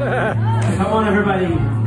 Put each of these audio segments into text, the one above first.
Come on, everybody.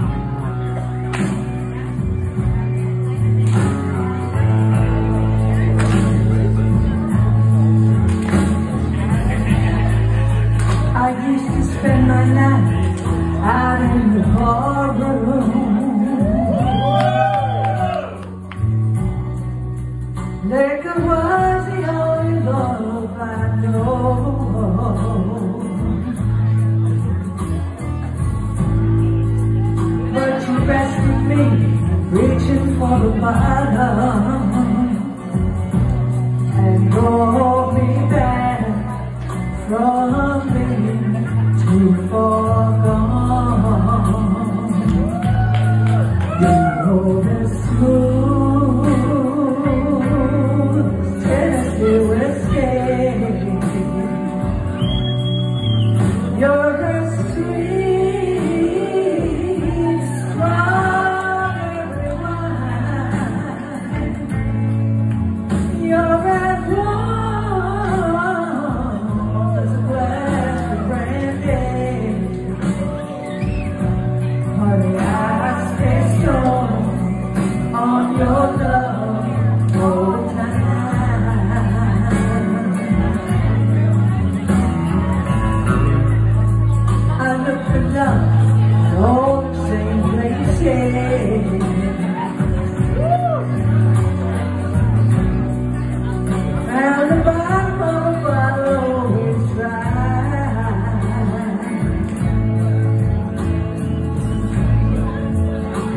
all the same places. I.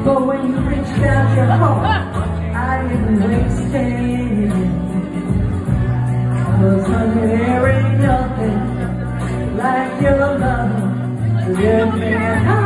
But when you reached out your oh, I am wasted. Cause I'm yeah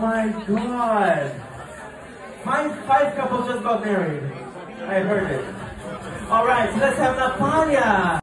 my god. My five couples just got married. I heard it. Alright, so let's have the Natalia.